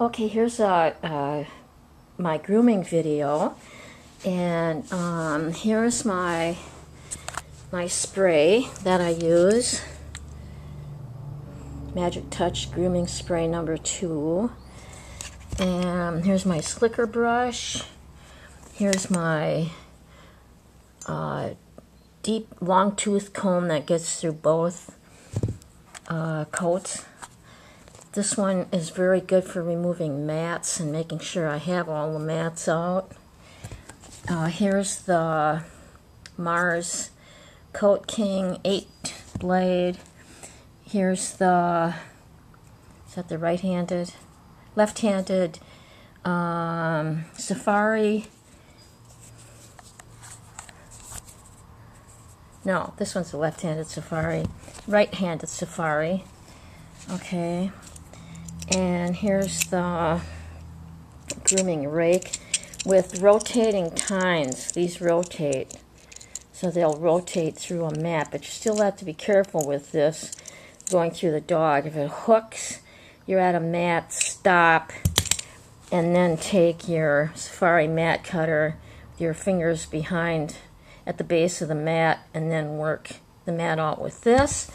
Okay, here's uh, uh, my grooming video, and um, here's my my spray that I use. Magic Touch Grooming Spray number two. And here's my slicker brush. Here's my uh, deep long tooth comb that gets through both uh, coats. This one is very good for removing mats and making sure I have all the mats out. Uh, here's the Mars Coat King 8 blade. Here's the, is that the right-handed? Left-handed um, Safari. No, this one's the left-handed Safari. Right-handed Safari. Okay. And here's the grooming rake with rotating tines. These rotate, so they'll rotate through a mat, but you still have to be careful with this going through the dog. If it hooks, you're at a mat, stop, and then take your safari mat cutter with your fingers behind at the base of the mat and then work the mat out with this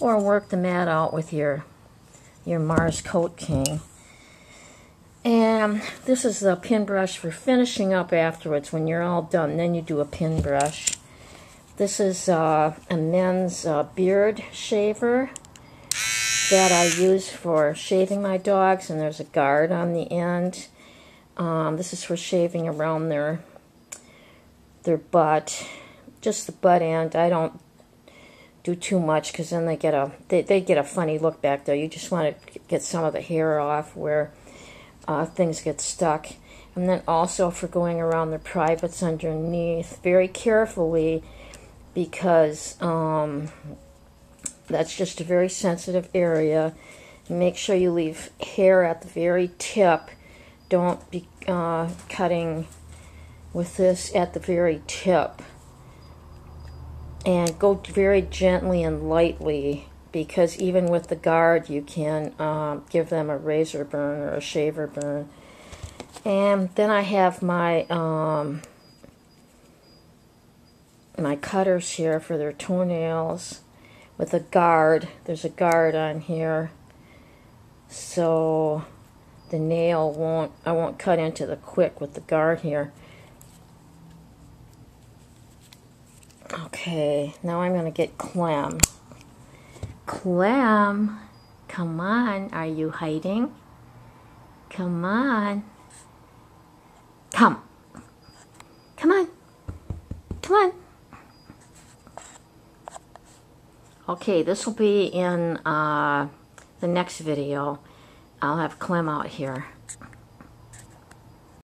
or work the mat out with your your Mars Coat King. And this is a pin brush for finishing up afterwards when you're all done. Then you do a pin brush. This is uh, a men's uh, beard shaver that I use for shaving my dogs, and there's a guard on the end. Um, this is for shaving around their their butt, just the butt end. I don't do too much because then they get a they, they get a funny look back there. You just want to get some of the hair off where uh, things get stuck. And then also for going around the privates underneath very carefully because um, that's just a very sensitive area. Make sure you leave hair at the very tip. Don't be uh, cutting with this at the very tip and go very gently and lightly because even with the guard you can um, give them a razor burn or a shaver burn. And then I have my um, my cutters here for their toenails with a guard. There's a guard on here. So the nail won't I won't cut into the quick with the guard here Okay, now I'm to get Clem. Clem, come on. Are you hiding? Come on. Come. Come on. Come on. Okay, this will be in uh, the next video. I'll have Clem out here.